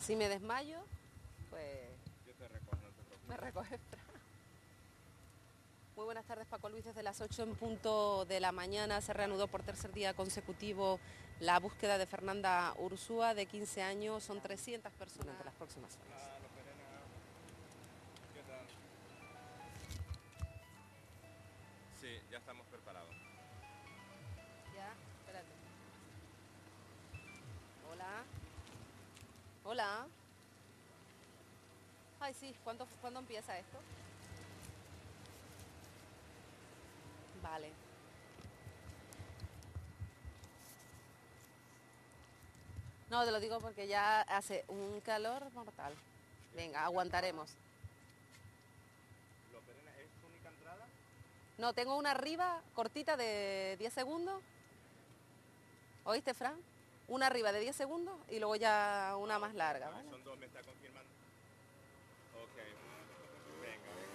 Si me desmayo, pues Yo te recojo, no te preocupes. me recoges. Muy buenas tardes, Paco Luis. Desde las 8 en punto de la mañana se reanudó por tercer día consecutivo la búsqueda de Fernanda Ursúa, de 15 años. Son 300 personas durante las próximas horas. Hola, Loperena. ¿Qué tal? Sí, ya estamos preparados. Ya, espérate. Hola. Hola. Ay, sí, ¿cuándo, ¿cuándo empieza esto? Vale. No, te lo digo porque ya hace un calor mortal. Venga, aguantaremos. ¿es tu única entrada? No, tengo una arriba cortita de 10 segundos. ¿Oíste, Fran? Una arriba de 10 segundos y luego ya una más larga, Vale. Son dos, me está confirmando. Ok. Venga, venga.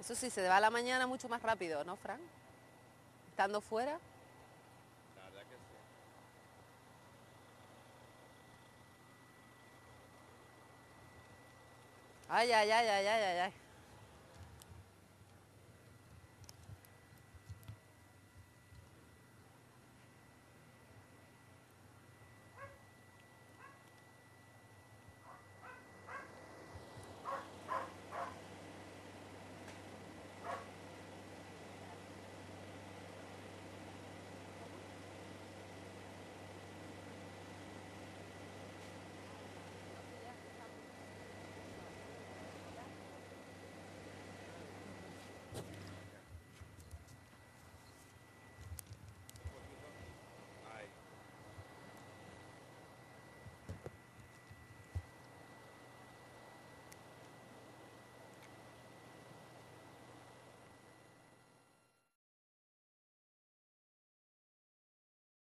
Eso sí, se va a la mañana mucho más rápido, ¿no, Fran? Estando fuera. La verdad que sí. Ay, ay, ay, ay, ay, ay, ay.